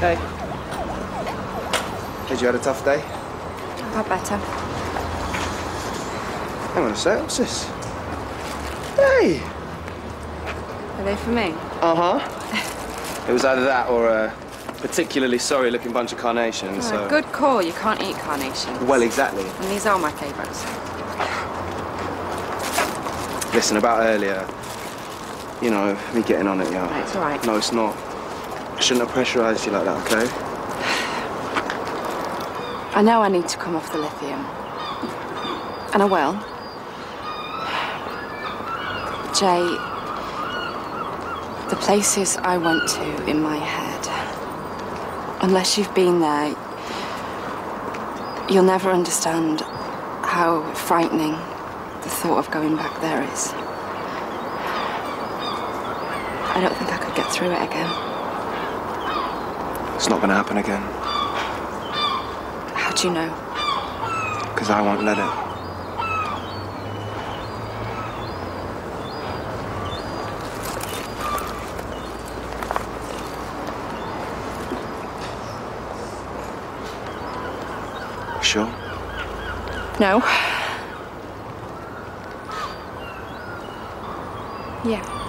Hey. Had you had a tough day? I Got better. Hang on a sec, what's this? Hey! Are they for me? Uh-huh. it was either that or a particularly sorry-looking bunch of carnations, Oh, so... Good call. You can't eat carnations. Well, exactly. And these are my favourites. Listen, about earlier, you know, me getting on it, yeah. It's all right. No, it's not. I shouldn't have pressurized you like that, okay? I know I need to come off the lithium. And I will. Jay, the places I went to in my head, unless you've been there, you'll never understand how frightening the thought of going back there is. I don't think I could get through it again. It's not gonna happen again, How do you know? because I won't let it. Sure? No. Yeah.